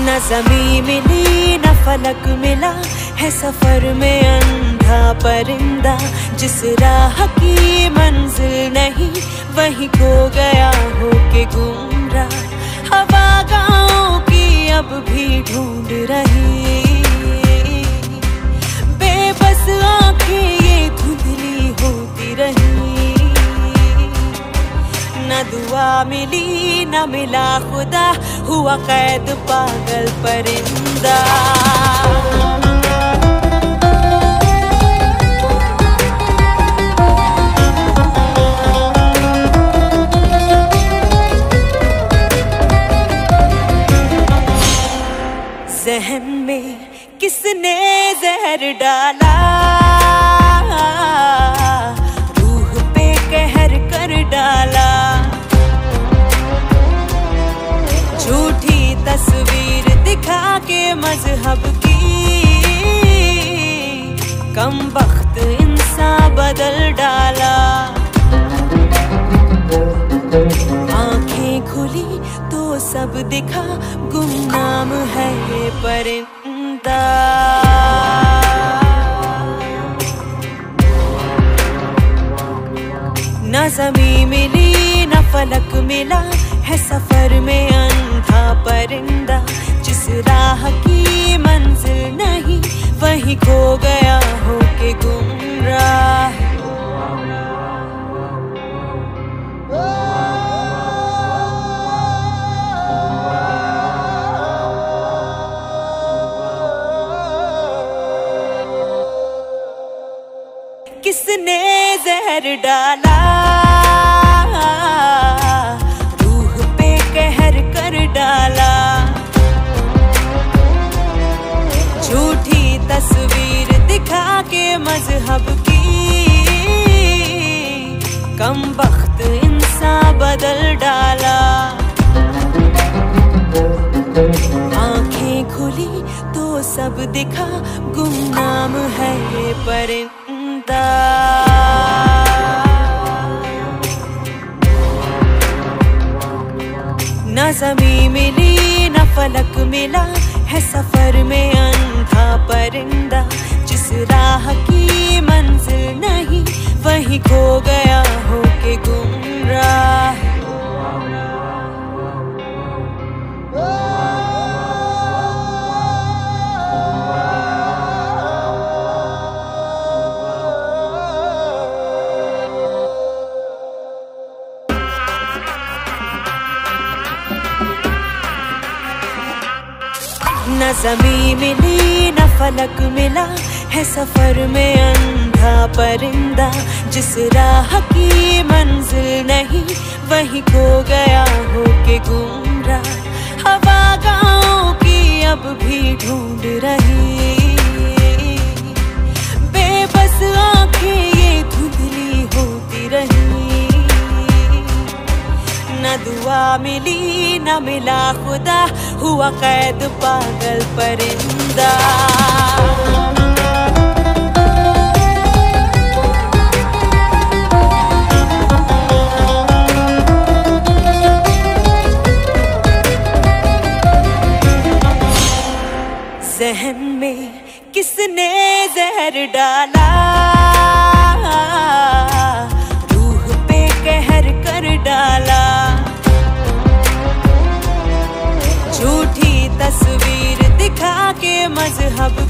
न जमी मिली न फलक मिला है सफ़र में अंधा परिंदा। जिस राह की मंजिल नहीं, वही खो गया हो के गुमरा हवा गाँव की अब भी ढूंढ रही। दुआ मिली न मिला खुदा हुआ कैद पागल परिंदा। जहन में किसने जहर डाला? मज़हब की। कम वक्त इंसान बदल डाला। आँखें खुली तो सब दिखा, गुमनाम है ये परिंदा। न जमी मिली, न फलक मिला, है सफ़र में अंधा परिंदा। राह की मंजिल नहीं वही खो गया हो के गुमराह। किसने जहर डाला? मज़हब की। कम वक्त इंसान बदल डाला। आँखें खुली तो सब दिखा, गुमनाम है परिंदा। न जमी मिली, न फलक मिला, है सफ़र में अंधा परिंदा। राह की मंजिल नहीं, वही खो गया हो के गुमराह। न जमी मिली, न फलक मिला है सफ़र में अंधा परिंदा, जिस राह की मंजिल नहीं, वही खो गया हो के गुमरा हवा गाँव की अब भी ढूंढ रही। बेबस आँखें ये धुंधली होती रही। न दुआ मिली, न मिला खुदा, हुआ कैद पागल परिंदा। जहर डाला। रूह पे कहर कर डाला। झूठी तस्वीर दिखा के मज़हब